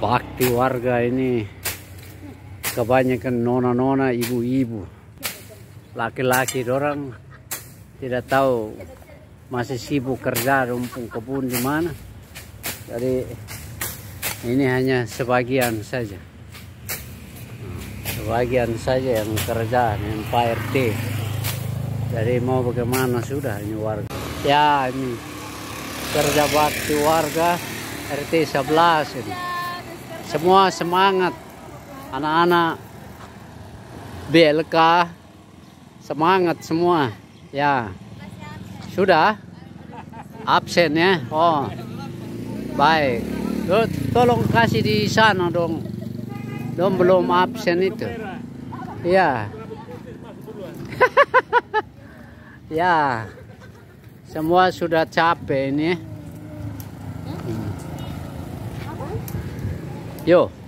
bakti warga ini kebanyakan nona-nona ibu-ibu. Laki-laki orang tidak tahu masih sibuk kerja rumpung kebun di mana. Jadi ini hanya sebagian saja. Sebagian saja yang kerja yang Pak RT jadi mau bagaimana sudah ini warga? Ya ini kerja bakti warga RT 11 ini semua semangat. Anak-anak BLK semangat semua. Ya. Sudah? Absen ya? Oh. Baik. Tolong kasih di sana dong. Dong belum absen itu. Ya. Ya. Semua sudah capek ini yo